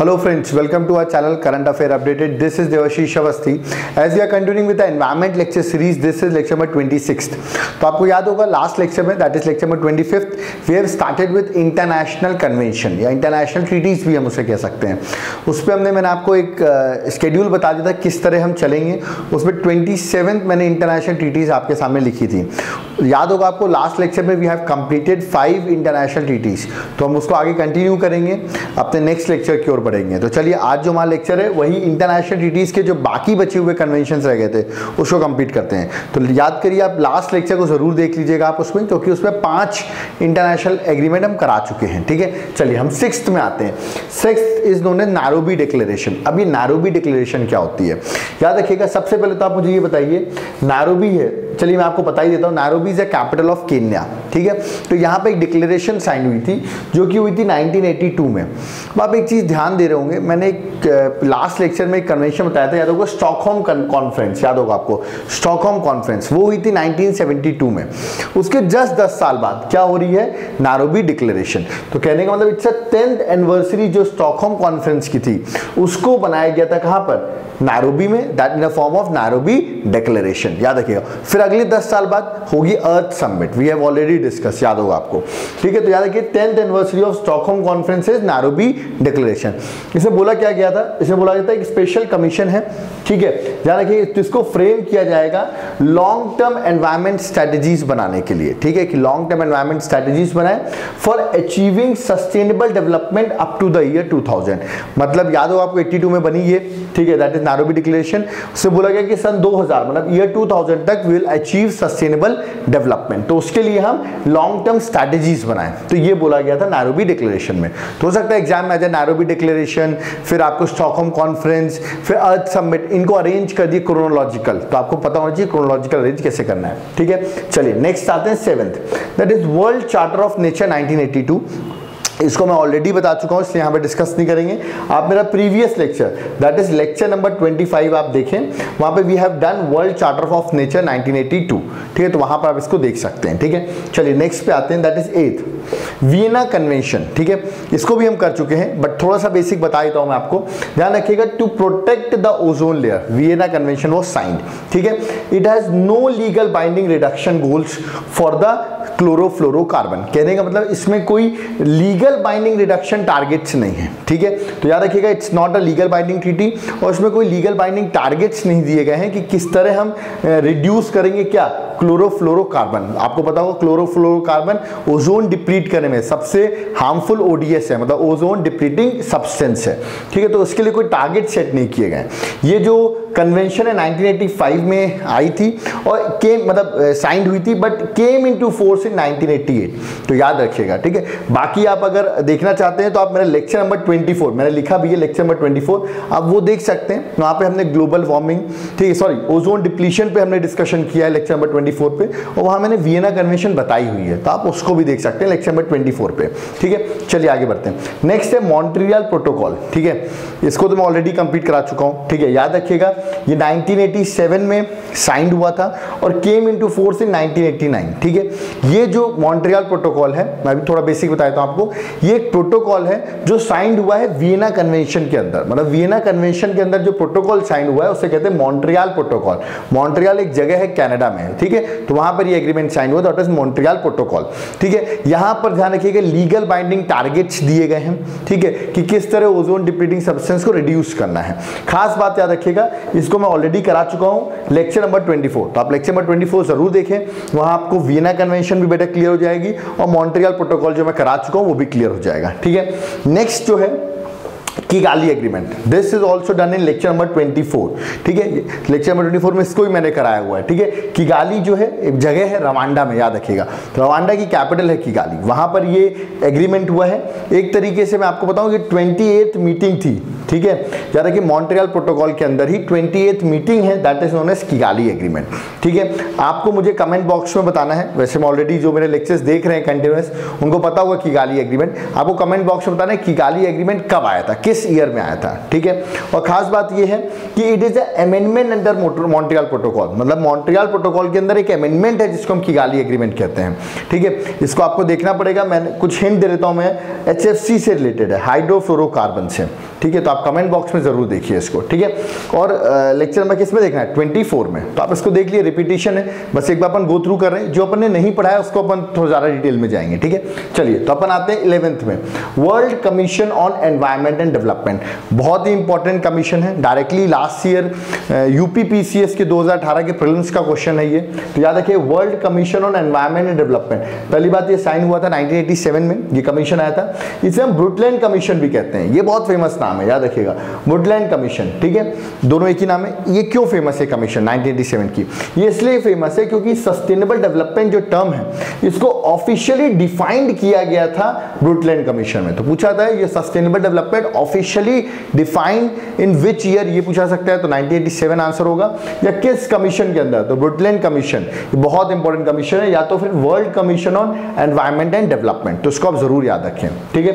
Hello friends, welcome to our channel Current Affair Updated. This is Devashish Avasthi. As we are continuing with the environment lecture series, this is lecture number 26th. तो आपको याद होगा last lecture में that is lecture number 25th we have started with international convention या international treaties भी हम उसे कह सकते हैं उस पर हमने मैंने आपको एक स्केड्यूल uh, बता दिया था किस तरह हम चलेंगे उसमें ट्वेंटी मैंने इंटरनेशनल ट्रीटीज आपके सामने लिखी थी याद होगा आपको लास्ट लेक्चर में we have completed five international treaties तो हम उसको आगे कंटिन्यू करेंगे अपने नेक्स्ट लेक्चर की ओर बढ़ेंगे तो चलिए, आज जो हमारा लेक्चर है, वही इंटरनेशनल ट्रीटीज के जो बाकी बचे हुए कन्वेंशन रह गए थे, उसको कंप्लीट करते हैं। तो याद करिए, आप लास्ट लेक्चर को ज़रूर देख लीजिएगा आप उसमें, क्योंकि उसमें पाँच इंटरनेशनल एग्रीमेंट हम करा चुके हैं, ठीक है? चलिए, हम सिक्स में आते हैं। Six is known as Nairobi declaration अब ये नारोबी डिक्लेरेशन क्या होती है? याद रखिएगा, सबसे पहले तो आप मुझे ये बताइए नारोबी है, चलिए मैं आपको बता ही देता हूँ Nairobi is a capital of Kenya ठीक है? तो यहाँ पे एक डिक्लेरेशन साइन हुई थी, जो कि हुई थी 1982 में। अब आप एक चीज़ ध्यान दे रहे होंगे। मैंने एक लास्ट लेक्चर में एक कन्वेंशन बताया था, याद होगा? स्टॉकहोम कॉन्फ्रेंस याद होगा आपको? स्टॉकहोम कॉन्फ्रेंस वो हुई थी 1972 में। उसके जस्ट 10 साल बाद क्या हो रही है? नारोबी डिक्लेरेशन तो कहने का मतलब इट्स अ टेंथ एनिवर्सरी जो स्टॉकहोम कॉन्फ्रेंस की थी। उसको बनाया गया था कहाँ पर? नारोबी में that in the form of Nairobi declaration याद रखिएगा। फिर अगले 10 साल बाद होगी earth summit we have already discussed याद होगा आपको। ठीक है तो याद रखिए tenth anniversary of Stockholm conference is Nairobi declaration इसमें बोला क्या गया था? इसमें बोला गया था एक स्पेशल कमीशन है, ठीक है? ध्यान रखिए इसको फ्रेम किया जाएगा लॉन्ग टर्म एनवायरमेंट स्ट्रेटेजीज बनाने के लिए, ठीक है? कि लॉन्ग टर्म एनवायरमेंट स्ट्रेटेजीज बनाए for achieving sustainable development up to the year 2000 मतलब याद हो आपको 82 में बनी ये, ठीक है? दैट इज़ नारोबी डिक्लेरेशन उससे बोला गया कि सन 2000 मतलब ईयर 2000 तक विल अचीव सस्टेनेबल डेवलपमेंट तो उसके लिए हम लॉन्ग टर्म स्ट्रेटेजीज बनाए। तो ये बोला गया था नारोबी डिक्लेरेशन में। तो हो सकता है एग्ज़ाम में आ जाए नारोबी डिक्लेरेशन फिर आपको स्टॉकहोम कॉन्फ्रेंस फिर अर्थ समिट इनको अरेंज कर दिए क्रोनोलॉजिकल तो आपको पता होना चाहिए क्रोनोलॉजिकल अरेंज कैसे करना है। ठीक है? चलिए नेक्स्ट आते हैं seventh that is world charter of nature 1982 इसको मैं ऑलरेडी बता चुका हूँ, इसलिए यहाँ पे डिस्कस नहीं करेंगे। आप मेरा previous lecture that is lecture number 25 आप देखें, वहाँ पे we have done world charter of nature 1982 ठीक है तो वहाँ पर आप इसको देख सकते हैं, ठीक है? चलिए नेक्स्ट पे आते हैं that is eighth Vienna convention ठीक है? इसको भी हम कर चुके हैं बट थोड़ा सा बेसिक बता देता हूँ मैं आपको। ध्यान रखिएगा to protect the ozone layer Vienna convention was signed ठीक है? It has no legal binding reduction goals for the chlorofluorocarbon कहने का मतलब इसमें कोई लीगल बाइंडिंग रिडक्शन टारगेट्स नहीं है, ठीक है? तो याद रखिएगा it's not a legal binding treaty और इसमें कोई लीगल बाइंडिंग टारगेट्स नहीं दिए गए हैं कि किस तरह हम रिड्यूस करेंगे क्या? क्लोरोफ्लोरोकार्बन आपको पता होगा क्लोरोफ्लोरोकार्बन ओजोन डिप्लीट करने में सबसे हार्मफुल ओडीएस है मतलब ओजोन डिप्लीटिंग सब्सटेंस है, ठीक है? तो उसके लिए कोई टारगेट सेट नहीं किए गए ये जो कन्वेंशन है 1985 में आई थी और केम मतलब साइंड हुई थी but came into force in 1988 तो याद रखिएगा, ठीक है? बाकी आप अगर देखना चाहते हैं तो आप मेरा लेक्चर नंबर 24 मैंने लिखा भी है लेक्चर नंबर 24 आप वो देख सकते हैं। वहाँ पे हमने ग्लोबल वार्मिंग ठीक है सॉरी ओजोन डिप्लीशन पे हमने डिस्कशन किया है लेक्चर नंबर 24 पे, और वहाँ मैंने वियना कन्वेंशन बताई हुई है तो आप उसको भी देख सकते हैं लेक्चर नंबर 24 पे, ठीक है? चलिए आगे बढ़ते हैं। नेक्स्ट है मॉन्ट्रियल प्रोटोकॉल ठीक है? इसको तो मैं ऑलरेडी कंप्लीट करा चुका हूँ, ठीक है? याद रखिएगा ये 1987 में साइंड हुआ था और केम इनटू फोर्स इन 1989 ठीक है? ये जो मॉन्ट्रियल प्रोटोकॉल है, मैं भी थोड़ा बेसिक बताता हूँ आपको, ये एक प्रोटोकॉल है जो साइंड हुआ है वियना कन्वेंशन के अंदर। मतलब वियना कन्वेंशन के अंदर जो प्रोटोकॉल साइन हुआ है, उसे कहते हैं मॉन्ट्रियल प्रोटोकॉल मॉन्ट्रियल एक जगह है कैनेडा में, ठीक है? तो वहाँ पर ये एग्रीमेंट साइन हुआ इज़ मॉन्ट्रियल प्रोटोकॉल ठीक है? यहाँ पर ध्यान रखिएगा लीगल बाइंडिंग टारगेट्स दिए गए हैं, ठीक है? कि किस तरह ओजोन डिप्लीटिंग सब्सटेंस को रिड्यूस करना है। खास बात याद रखिएगा इसको मैं ऑलरेडी करा चुका हूँ लेक्चर नंबर 24 तो आप लेक्चर नंबर 24 ज़रूर देखें, वहाँ आपको वियना कन्वेंशन भी बेटर क्लियर हो जाएगी और मॉन्ट्रियल प्रोटोकॉल जो मैं करा चुका हूँ, वो भी क्लियर हो जाएगा, ठीक है? नेक्स्ट जो है Kigali agreement this is also done in lecture number 24 ठीक है? लेक्चर नंबर 24 में इसको भी मैंने कराया हुआ है, ठीक है? किगाली जो है, एक जगह है रवांडा में, याद रखिएगा। रवांडा की कैपिटल है किगाली वहाँ पर ये एग्रीमेंट हुआ है। एक तरीके से मैं आपको बताऊँ कि ट्वेंटी मीटिंग थी, ठीक है? याद कि मॉन्ट्रियल प्रोटोकॉल के अंदर ही ट्वेंटी मीटिंग है that is known as Kigali agreement ठीक है? आपको मुझे कमेंट बॉक्स में बताना है। वैसे मैं ऑलरेडी जो मेरे लेक्चर्स देख रहे हैं कंटिन्यूस उनको पता होगा किगाली एग्रीमेंट आपको कमेंट बॉक्स में बताना है किगाली एग्रीमेंट कब आया था, किस ईयर में आया था, ठीक है? और खास बात यह है कि it is amendment under Montreal protocol मतलब मॉन्ट्रियल प्रोटोकॉल के अंदर एक अमेंडमेंट है जिसको हम किगाली एग्रीमेंट कहते हैं। ठीक है? इसको आपको देखना पड़ेगा। मैं कुछ हिंट दे देता हूँ, मैं एचएफसी से रिलेटेड है हाइड्रोफ्लोरोकार्बन से। ठीक है? तो आप कमेंट बॉक्स में ज़रूर देखिए इसको, ठीक है? और लेक्चर नंबर किसमें देखना है? 24 में। तो आप इसको देख लिए रिपीटेशन है। बस एक बार अपन गो थ्रू कर रहे हैं। जो अपन ने नहीं पढ़ा है उसको अपन थोड़ा ज़्यादा डिटेल में जाएँगे, ठीक है? चलिए तो अपन आते हैं इलेवेंथ में। World commission on environment and development बहुत ही इंपॉर्टेंट कमीशन है। डायरेक्टली लास्ट ईयर यूपी के दो के प्रिलिम्स का क्वेश्चन है ये। तो याद रखिए world commission on environment and development पहली बात ये साइन हुआ था नाइनटीन में। ये कमीशन आया था। इसे हम ब्रुटलैंड कमीशन भी कहते हैं। ये बहुत फ़ेमस नाम है, याद रखिएगा। वुडलैंड कमीशन ठीक है? दोनों एक ही नाम है। ये क्यों फ़ेमस है कमीशन 1987 की। ये इसलिए फ़ेमस है क्योंकि सस्टेनेबल डेवलपमेंट जो टर्म है, इसको ऑफिशियली डिफाइंड किया गया था ब्रुटलैंड कमीशन में। तो पूछा था, ये sustainable development officially defined in which year ये पूछा सकता है तो 1987 आंसर होगा। या किस कमीशन के अंदर? तो ब्रुटलैंड कमीशन बहुत इंपॉर्टेंट कमीशन है। या तो फिर world commission on environment and development तो इसको आप ज़रूर याद रखें, ठीक है?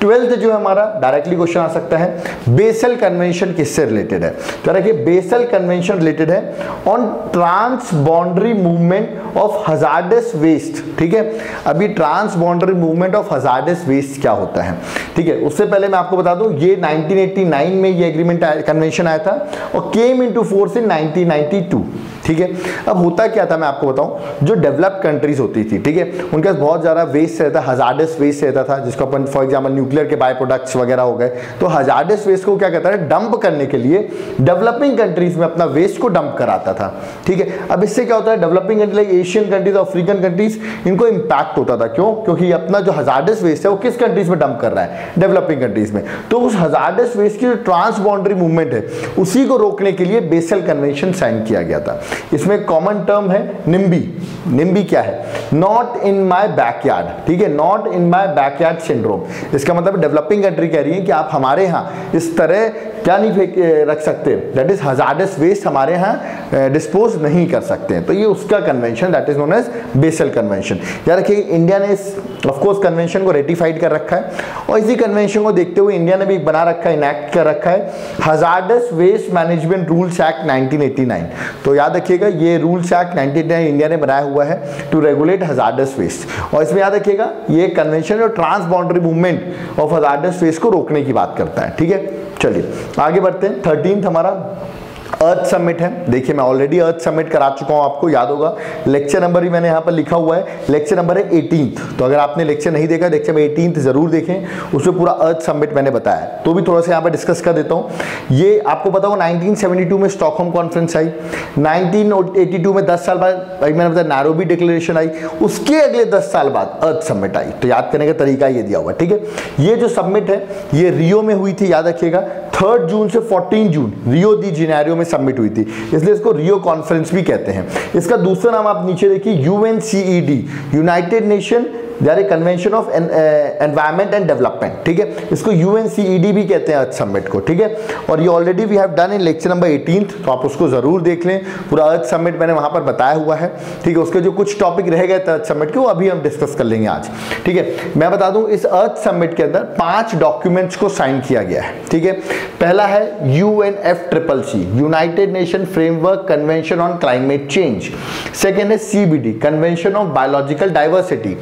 ट्वेल्थ जो है हमारा डायरेक्टली क्वेश्चन आ सकता है। बेसल कन्वेंशन किससे रिलेटेड है? तो देखिए बेसल कन्वेंशन रिलेटेड है on trans boundary movement of hazardous waste ठीक है? अभी trans boundary movement of hazardous waste क्या होता है? ठीक है, उससे पहले मैं आपको बता दूँ, ये 1989 में ये एग्रीमेंट कन्वेंशन आया था और केम इनटू फोर्स इन 1992 ठीक है? अब होता क्या था, मैं आपको बताऊँ, जो डेवलप्ड कंट्रीज़ होती थी, ठीक है? उनके पास बहुत ज़्यादा वेस्ट रहता हजार्डस वेस्ट रहता था, जिसको अपन फॉर एग्ज़ाम्पल न्यूक्लियर के बाय प्रोडक्ट्स वगैरह हो गए। तो हजार्डस वेस्ट को क्या कहता है डंप करने के लिए डेवलपिंग कंट्रीज़ में अपना वेस्ट को डंप कराता था, ठीक है? अब इससे क्या होता है developing country like Asian countries African countries इनको इंपैक्ट होता था। क्यों? क्योंकि अपना जो हजार्डस वेस्ट है, वो किस कंट्रीज़ में डंप कर रहा है? डेवलपिंग कंट्रीज़ में। तो उस हजार्डस वेस्ट की जो ट्रांस बाउंड्री मूवमेंट है, उसी को रोकने के लिए बेसल कन्वेंशन साइन किया गया था। इसमें कॉमन टर्म है निम्बी निम्बी क्या है? नॉट इन माई बैकयार्ड ठीक है? Not in my backyard syndrome इसका मतलब डेवलपिंग कंट्री कह रही है कि आप हमारे यहाँ इस तरह क्या नहीं फेंक रख सकते? दैट इज़ हजार्डस वेस्ट हमारे यहाँ डिस्पोज नहीं कर सकते तो ये उसका convention that is known as Basel convention याद रखिए इंडिया ने इस ऑफकोर्स कन्वेंशन को रेटिफाइड कर रखा है और इसी कन्वेंशन को देखते हुए इंडिया ने भी बना रखा है इनैक्ट कर रखा है hazardous waste management rules act 1989 तो याद रखिएगा, ये रूल्स एक्ट नाइनटीन इंडिया ने बनाया हुआ है टू रेगुलेट हजार्डस वेस्ट और इसमें याद रखिएगा, ये कन्वेंशन और trans boundary movement of hazardous waste को रोकने की बात करता है, ठीक है? चलिए, आगे बढ़ते हैं थर्टीन हमारा अर्थ समिट है। देखिए, मैं ऑलरेडी अर्थ समिट करा चुका हूँ आपको, याद होगा। लेक्चर नंबर भी मैंने यहाँ पर लिखा हुआ है। लेक्चर नंबर है एटीन तो अगर आपने लेक्चर नहीं देखा लेक्चर में एटीन ज़रूर देखें। उसमें पूरा अर्थ समिट मैंने बताया तो भी थोड़ा सा यहाँ पर डिस्कस कर देता हूँ। ये आपको पता होगा 1972 में स्टॉकहोम कॉन्फ्रेंस आई। 1982 में 10 साल बाद मैंने बताया नारोबी डिक्लेरेशन आई। उसके अगले 10 साल बाद अर्थ समिट आई। तो याद करने का तरीका ये दिया हुआ ठीक है? ये जो सबमिट है, ये रियो में हुई थी, याद रखिएगा। थर्ड जून से फोर्टीन जून रियो दी जिनेरियो में सबमिट हुई थी। इसलिए इसको रियो कॉन्फ्रेंस भी कहते हैं। इसका दूसरा नाम आप नीचे देखिए UNCED united nation the a convention of environment and development ठीक है? इसको यूएनसीईडी भी कहते हैं अर्थ समिट को, ठीक है? और ये already we have done in lecture number 18 तो आप उसको ज़रूर देख लें। पूरा अर्थ समिट मैंने वहाँ पर बताया हुआ है, ठीक है? उसके जो कुछ टॉपिक रह गए थे अर्थ समिट के, वो अभी हम डिस्कस कर लेंगे आज, ठीक है? मैं बता दूँ, इस अर्थ समिट के अंदर पाँच डॉक्यूमेंट्स को साइन किया गया है, ठीक है? पहला है U N F triple C united nation framework convention on climate change second है CBD convention of biological diversity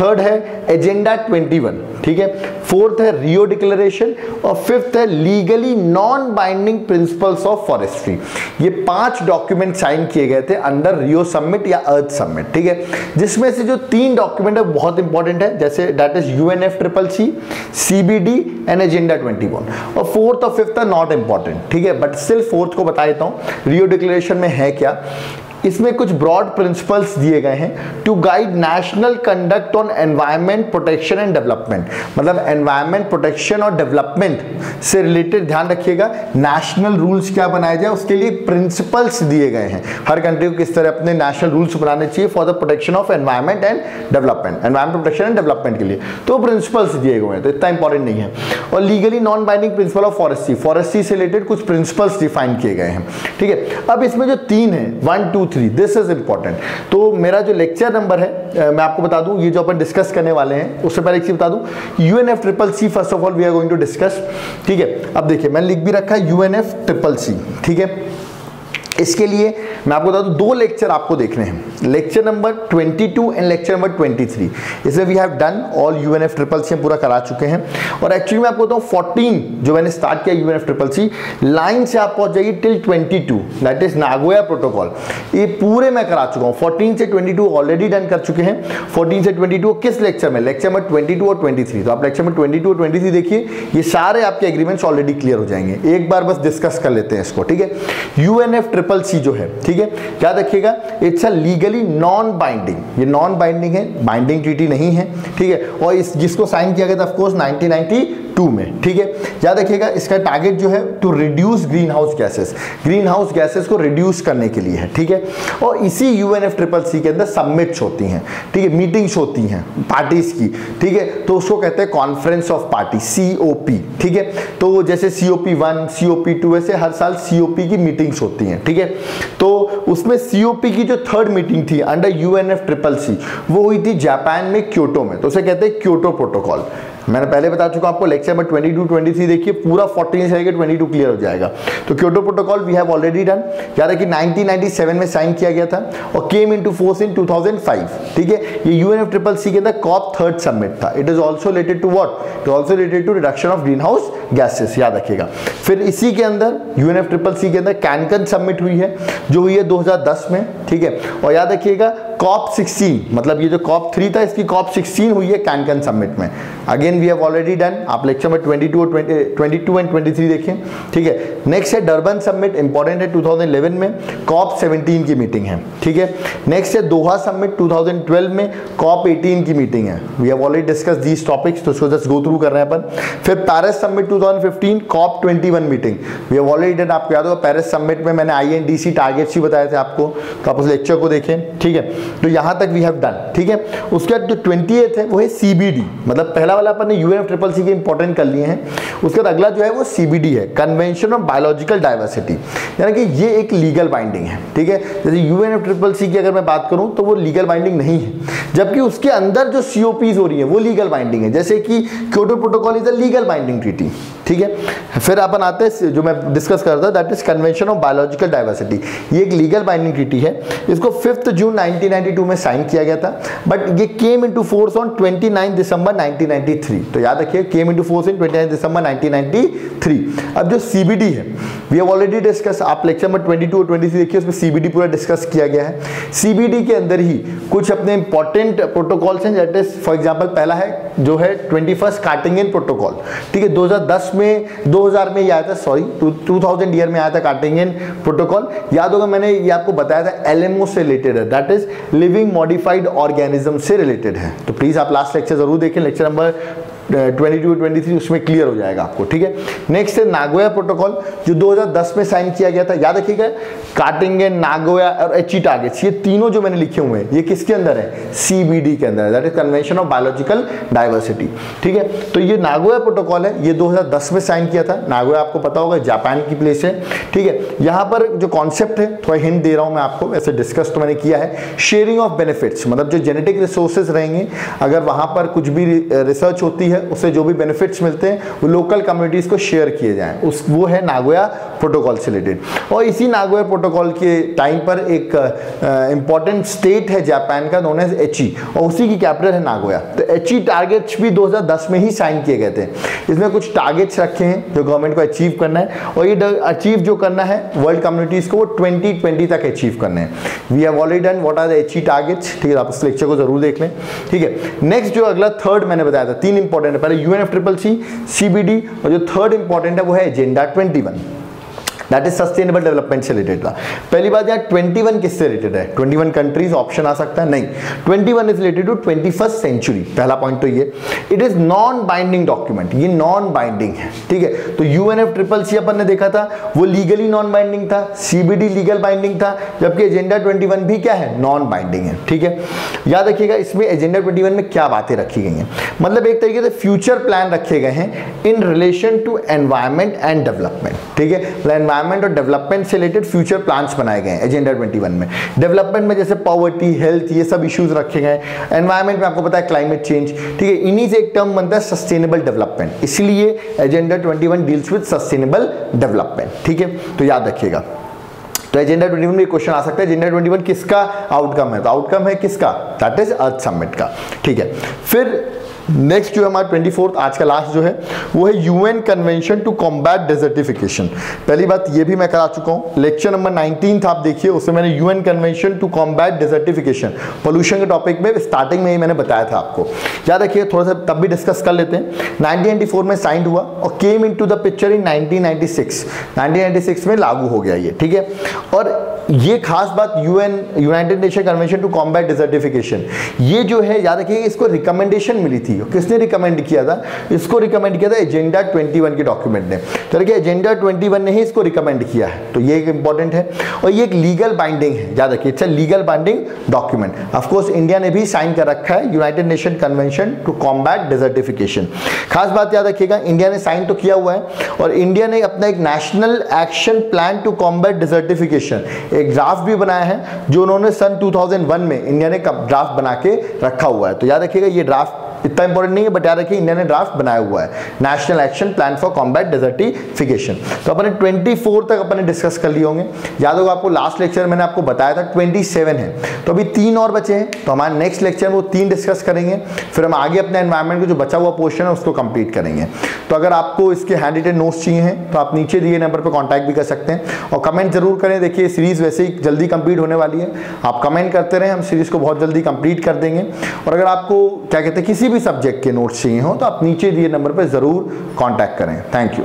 third है एजेंडा 21 ठीक है? फोर्थ है रियो डिक्लेरेशन और फिफ्थ है legally non binding principles of forestry ये पाँच डॉक्यूमेंट साइन किए गए थे अंडर रियो समिट या अर्थ समिट ठीक है? जिसमें से जो तीन डॉक्यूमेंट है, बहुत इंपॉर्टेंट है, जैसे that is U N F triple C CBD and agenda 21 और फोर्थ और फिफ्थ नॉट इंपॉर्टेंट ठीक है? बट स्टिल फोर्थ को बता देता हूँ। रियो डिक्लेरेशन में है क्या? इसमें कुछ ब्रॉड प्रिंसिपल्स दिए गए हैं to guide national conduct on environment protection and development मतलब एनवायरमेंट प्रोटेक्शन और डेवलपमेंट से रिलेटेड ध्यान रखिएगा। नेशनल रूल्स क्या बनाए जाए, उसके लिए प्रिंसिपल्स दिए गए हैं। हर कंट्री को किस तरह अपने नेशनल रूल्स बनाने चाहिए for the protection of environment and development environment protection and development के लिए। तो प्रिंसिपल्स दिए गए हैं तो इतना इंपॉर्टेंट नहीं है। और legally non binding principle of forestry forestry से रिलेटेड कुछ प्रिंसिपल्स डिफाइन किए गए हैं। ठीक है? अब इसमें जो तीन है one two three this is important तो मेरा जो लेक्चर नंबर है मैं आपको बता दूँ, ये जो अपन डिस्कस करने वाले हैं, उससे पहले एक चीज़ बता दूँ U N F triple C first of all we are going to discuss ठीक है? अब देखिए, मैंने लिख भी रखा है U N F triple C ठीक है? इसके लिए मैं आपको बता दूँ, दो लेक्चर आपको देखने हैं। Lecture number 22 and lecture number 23 इसमें we have done all U N F triple C हम पूरा करा चुके हैं। और एक्चुअली मैं आपको बताऊँ 14 जो मैंने स्टार्ट किया U N F triple C line से आप पहुँच जाइए till 22 that is Nagoya protocol ये पूरे मैं करा चुका हूँ। 14 से 22 ऑलरेडी डन कर चुके हैं। 14 से 22 किस लेक्चर में? लेक्चर नंबर 22 और 23 तो आप लेक्चर में 22 और 23 देखिए, ये सारे आपके एग्रीमेंट्स ऑलरेडी क्लियर हो जाएँगे। एक बार बस डिस्कस कर लेते हैं इसको, ठीक है? यू ट्रिपल सी जो है, ठीक है? क्या रखिएगा it's a legally non binding ये नॉन बाइंडिंग है बाइंडिंग ट्रीटी नहीं है, ठीक है? और इस, जिसको साइन किया गया था ऑफकोर्स 1992 में, ठीक है? याद रखिएगा, इसका टारगेट जो है to reduce green house gases green house gases को रिड्यूस करने के लिए है, ठीक है? और इसी U N F triple C के अंदर सबमिट्स होती हैं, ठीक है? मीटिंग्स होती हैं पार्टीज़ की, ठीक है? तो उसको कहते हैं कॉन्फ्रेंस ऑफ़ पार्टी सी ठीक है? तो जैसे C O P one C O P two ऐसे हर साल सी ओ पी की मीटिंग्स होती हैं, ठीक है? तो उसमें सीओपी की जो थर्ड मीटिंग थी अंडर यूएनएफ ट्रिपल सी वो हुई थी जापान में क्योटो में तो उसे कहते हैं क्योटो प्रोटोकॉल मैंने पहले बता चुका आपको लेक्चर में 22 23 देखिए, पूरा 14 से लेकर 22 क्लियर हो जाएगा। तो Kyoto protocol we have already done याद कि 1997 में साइन किया गया था और केम इनटू फोर्स इन 2005 ठीक है? ये यूएनएफ ट्रिपल सी के अंदर कॉप थर्ड सबमिट था। It is also related to what it also related to reduction of green house gases याद रखिएगा। फिर इसी के अंदर यूएनएफ ट्रिपल सी के अंदर कैनकन सबमिट हुई है, जो हुई है 2010 में, ठीक है? और याद रखिएगा कॉप 16 मतलब ये जो कॉप 3 था, इसकी कॉप 16 हुई है कैनकन सबमिट में। Again we have already done आप लेक्चर में 22 और 22 एंड 23 देखें। ठीक है? नेक्स्ट है डरबन सबमिट इंपॉर्टेंट है 2011 में कॉप 17 की मीटिंग है। ठीक है? नेक्स्ट है दोहा सबमिट 2012 में कॉप 18 की मीटिंग है। We have already discuss these topics तो उसको जस्ट गो थ्रू कर रहे हैं अपन। फिर Paris summit 2015 COP 21 meeting we have already done आपको याद होगा पेरिस सबमिट में मैंने आईएनडीसी टारगेट्स ही बताए थे आपको तो आप उस लेक्चर को देखें। ठीक है? तो यहाँ तक वी हैव डन ठीक है? उसके बाद जो ट्वेंटी है, वो है सीबीडी मतलब पहला वाला अपन ने यूएन ट्रिपल सी के इंपॉर्टेंट कर लिए हैं। उसके बाद अगला जो है, वो सीबीडी है कन्वेंशन ऑफ़ बायोलॉजिकल डाइवर्सिटी यानी कि ये एक लीगल बाइंडिंग है, ठीक है? जैसे यूएन ट्रिपल सी की अगर मैं बात करूँ तो वो लीगल बाइंडिंग नहीं है। जबकि उसके अंदर जो सीओपीज हो रही है, वो लीगल बाइंडिंग है। जैसे कि Kyoto protocol is a legal binding treaty ठीक है? फिर अपन आते हैं जो मैं डिस्कस कर रहा था that is convention of biological diversity ये एक लीगल बाइंडिंग ट्रीटी है। इसको फिफ्थ जून 1992 में साइन किया गया था। बट ये came into force on 29 December 1993 तो याद रखिए केम इनटू फोर्स इन 29 दिसंबर 1993 अब जो सीबीडी है वी हैव ऑलरेडी डिस्कस आप लेक्चर में 22 और 23 देखिए, उसमें सीबीडी पूरा डिस्कस किया गया है। सीबीडी के अंदर ही कुछ अपने इंपॉर्टेंट प्रोटोकॉल्स हैं इज़ फॉर एग्जांपल पहला है, जो है ट्वेंटी फ़र्स्ट कार्टिंगन प्रोटोकॉल ठीक है 2010 में 2000 में ये आया था सॉरी 2000 ईयर में आया था कार्टिंगन प्रोटोकॉल याद होगा मैंने ये आपको बताया था एलएमओ से रिलेटेड है that is living modified organism से रिलेटेड है। तो प्लीज़ आप लास्ट लेक्चर ज़रूर देखें लेक्चर नंबर 22 23 उसमें क्लियर हो जाएगा आपको, ठीक है? नेक्स्ट है नागोया प्रोटोकॉल जो 2010 में साइन किया गया था, याद रखिएगा, काटिंग नागोया और एच टारगेट्स ये तीनों जो मैंने लिखे हुए हैं, ये किसके अंदर है? सीबीडी के अंदर है that is convention of biological diversity ठीक है? तो ये नागोया प्रोटोकॉल है, ये 2010 में साइन किया था, नागोया आपको पता होगा, जापान की प्लेस है, ठीक है? यहाँ पर जो कॉन्सेप्ट है, थोड़ा हिंट दे रहा हूँ मैं आपको वैसे डिस्कस तो मैंने किया है शेयरिंग ऑफ़ बेनिफिट्स मतलब जो जेनेटिक रिसोर्सेज रहेंगे, अगर वहाँ पर कुछ भी रिसर्च होती है उससे जो भी बेनिफिट्स मिलते हैं, वो लोकल कम्युनिटीज को शेयर किए जाएँ। उस, वो है नागोया प्रोटोकॉल से रिलेटेड और इसी नागोया प्रोटोकॉल के टाइम पर एक इंपॉर्टेंट स्टेट है जापान का नोन एज एची और उसी की कैपिटल है नागोया. तो एची टारगेट्स भी 2010 में ही साइन किए गए थे. इसमें कुछ टारगेट्स रखे हैं जो गवर्नमेंट को अचीव करना है, और ये अचीव जो करना है वर्ल्ड कम्युनिटीज को वो ट्वेंटी तक अचीव करना है. We have already done what are the Aichi targets ठीक है, आप इस लेक्चर को ज़रूर देख लें, ठीक है. नेक्स्ट जो अगला थर्ड मैंने बताया था, तीन इंपॉर्टेंट है, पहले यूएनएफ ट्रिपल सी सीबीडी और जो थर्ड इंपॉर्टेंट है वो है agenda 21 that is sustainable development से रिलेटेड था। पहली बात यहाँ 21 किससे रिलेटेड है? 21 कंट्रीज़ ऑप्शन आ सकता है? नहीं। 21 is related to twenty century पहला पॉइंट तो ये। It is non binding document ये नॉन बाइंडिंग है। ठीक है? तो यूएनएफ ट्रिपल सी अपन ने देखा था। वो लीगली नॉन बाइंडिंग था सीबीडी लीगल बाइंडिंग था। जबकि एजेंडा 21 भी क्या है? नॉन बाइंडिंग है। ठीक है? याद रखिएगा, इसमें एजेंडा 21 में क्या बातें रखी गई हैं? मतलब एक तरीके से फ्यूचर प्लान रखे गए हैं in relation to environment and development ठीक है? एनवायरमेंट और डेवलपमेंट से रिलेटेड फ्यूचर प्लान्स बनाए गए हैं एजेंडा 21 में। डेवलपमेंट में जैसे पॉवर्टी हेल्थ ये सब इश्यूज़ रखे गए एनवायरमेंट में आपको पता है क्लाइमेट चेंज ठीक है? इन्हीं से एक टर्म बनता है सस्टेनेबल डेवलपमेंट इसलिए agenda 21 deals with sustainable development ठीक है? तो याद रखिएगा। तो एजेंडा 21 में क्वेश्चन आ सकता है एजेंडा 21 किसका आउटकम है? तो आउटकम है किसका? दैट इज़ अर्थ समिट का, ठीक है? फिर नेक्स्ट जो है हमारा ट्वेंटी फोर्थ आज का लास्ट जो है, वो है UN convention to combat desertification पहली बात ये भी मैं करा चुका हूँ। लेक्चर नंबर नाइनटीन आप देखिए, उसमें मैंने UN convention to combat desertification pollution के टॉपिक में स्टार्टिंग में ही मैंने बताया था आपको। याद रखिए, थोड़ा सा तब भी डिस्कस कर लेते हैं। नाइनटीन में साइंड हुआ और came in the picture in nineteen ninety में लागू हो गया ये, ठीक है? और ये खास बात UN united nation convention to combat desertification ये जो है, याद रखिए, इसको रिकमेंडेशन मिली थी। किसने रिकमेंड किया था? इसको रिकमेंड किया था एजेंडा 21 के डॉक्यूमेंट ने। तो देखिए एजेंडा 21 ने ही इसको रिकमेंड किया है। तो ये एक इंपॉर्टेंट है और ये एक लीगल बाइंडिंग है। याद रखिए it's a legal binding document of course India ने भी साइन कर रखा है united nation convention to combat desertification खास बात याद रखिएगा इंडिया ने साइन तो किया हुआ है और इंडिया ने अपना एक national action plan to combat desertification एक ड्राफ्ट भी बनाया है, जो उन्होंने सन 2001 में इंडिया ने ड्राफ्ट बना के रखा हुआ है। तो याद रखिएगा, ये ड्राफ्ट इतना इंपॉर्टेंट नहीं है बट याद रखिए इंडिया ने ड्राफ्ट बनाया हुआ है। National action plan for combat desertification तो अपने 24 तक अपने डिस्कस कर लिए होंगे। याद होगा आपको लास्ट लेक्चर मैंने आपको बताया था 27 है। तो अभी तीन और बचे हैं तो हमारे नेक्स्ट लेक्चर में वो तीन डिस्कस करेंगे। फिर हम आगे अपने एनवायरमेंट को जो बचा हुआ पोर्शन है, उसको कंप्लीट करेंगे। तो अगर आपको इसके हैंड रिटेड नोट्स चाहिए हैं तो आप नीचे दिए नंबर पर कॉन्टैक्ट भी कर सकते हैं। और कमेंट ज़रूर करें, देखिए सीरीज़ वैसे ही जल्दी कंप्लीट होने वाली है। आप कमेंट करते रहें, हम सीरीज़ को बहुत जल्दी कंप्लीट कर देंगे। और अगर आपको, क्या कहते हैं, किसी भी सब्जेक्ट के नोट्स चाहिए हो तो आप नीचे दिए नंबर पर ज़रूर कॉन्टैक्ट करें। Thank you